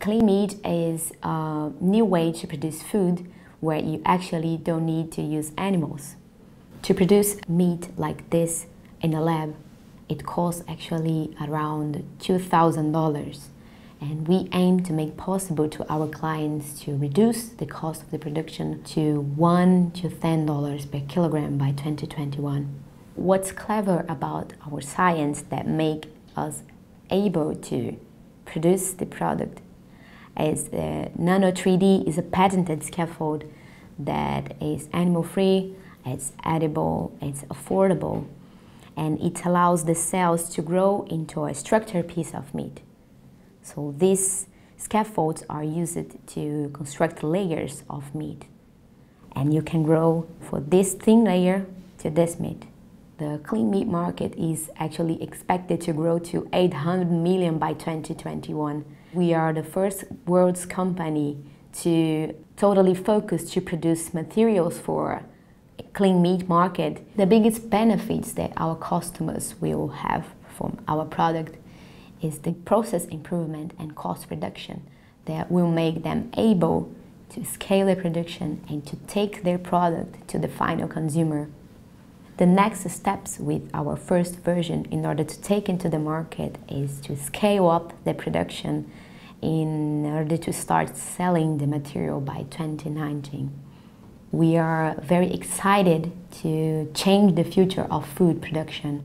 Clean meat is a new way to produce food where you actually don't need to use animals. To produce meat like this in a lab, it costs actually around $2,000 and we aim to make possible to our clients to reduce the cost of the production to 1 to $10 per kilogram by 2021. What's clever about our science that make us able to produce the product is the Nano 3D is a patented scaffold that is animal free, it's edible, it's affordable, and it allows the cells to grow into a structured piece of meat. So these scaffolds are used to construct layers of meat. And you can grow for this thin layer to this meat. The clean meat market is actually expected to grow to 800 million by 2021. We are the first world's company to totally focus to produce materials for a clean meat market. The biggest benefits that our customers will have from our product is the process improvement and cost reduction that will make them able to scale their production and to take their product to the final consumer. The next steps with our first version in order to take into the market is to scale up the production in order to start selling the material by 2019. We are very excited to change the future of food production.